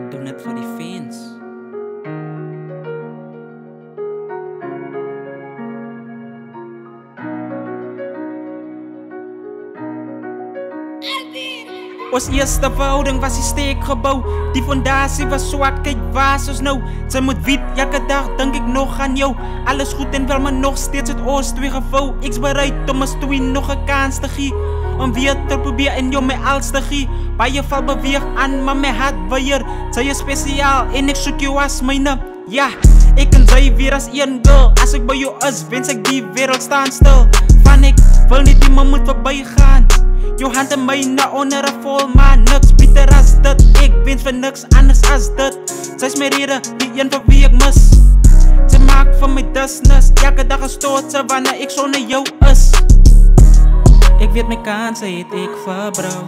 doen dit vir die fans. Ons eerste verhouding was die steek gebou. Die fondasie was swak, kyk waar ons nou? Sy moet weet, elke dag denk ek nog aan jou. Alles goed en wel, maar nog steeds het ons twee gevou. Ek's bereid om ons twee nog een kans te gee Om weer te probeer en jou my als te gee Baie val beweeg aan, maar my hart weier. Sy is speciaal en ek soek jou as myne. Ja, ek en sy weer as een girl As ek by jou is, wens ek die wereld staan stil. Van ek wil nie die man moet voorbij gaan Jou hand in myne onder 'n volmaan Niks beter as dit. Ek wens vir niks anders as dit. Sy is my rede, die een vir wie ek mis. Sy maak van my dusness Elke dag is stootse wanneer ek sonder jou is Ek weet my kanse het ek verbrou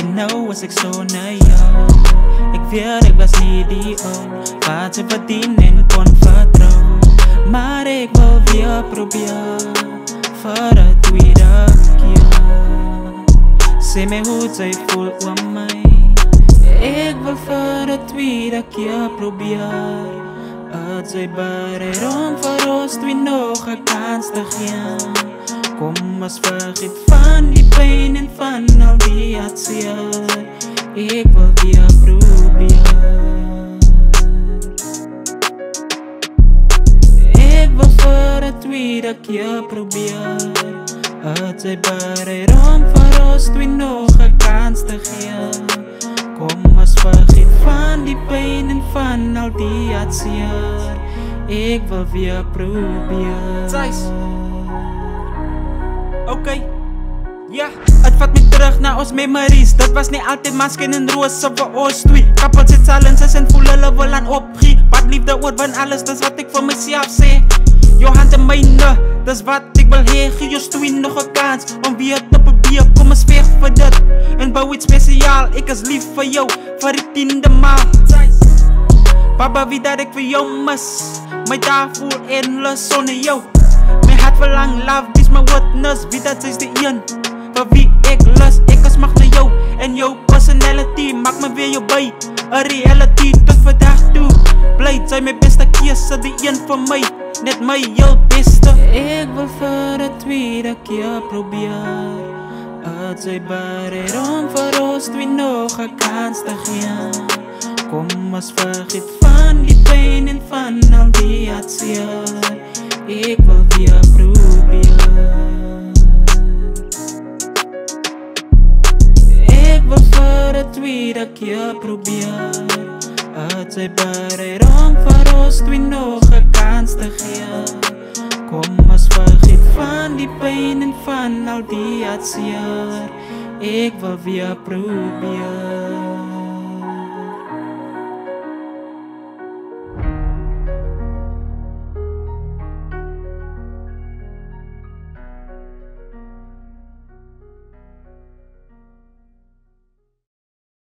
En nou is ek sonder jou. Ek weet ek was nie die ou Wat sy verdien en kon vertrou Maar ek wil weer probeer Vir een tweede keer. Sê my hoe sy voel oor my. Ek wil vir die tweede keer probeer. Het sy bereid om vir ons twee nog een kans te gee Kom ons vergeet van die pijn en van al die hartseer. Ek wil weer probeer. Ek wil vir die tweede keer probeer. Het sy bereid om vir ons twee nog een kans te gee. Kom ons vergeet van die pijn en van al die hartseer. Ek wil weer probeer Thijs Ok Ja, het vat my terug na ons memories. Dit was nie altyd masken en roos vir ons twee Kappels het silences en voel hulle wil aan opgie Wat liefde oorwin alles, dis wat ek vir myself sê. Jou hand in myne, dis wat ek wil hee Gee jou twee nog een kans om weer te probeer Kom ons veeg vir dit. En bou iets speciaal. Ek is lief vir jou, vir die tiende maal. Baba, wie dat ek vir jou mis. My dag voel endless sonder jou. My hart verlang, love, dis my witness Wie dat is die een, vir wie ek lus Ek is mag na jou, en jou personality Maak my weer jou by, a reality Tot vandag toe, bly sy my beste keuse Die een vir my, net my heel beste. Ek wil vir die tweede keer probeer Het sy bereid om vir ons twee nog een kans te gee Kom ons vergeet van die pijn en van vir tweede keer probeer Het sy bereid om vir ons twee nog een kans te gee Kom ons vergeet van die pijn en van al die hartseer Ek wil weer probeer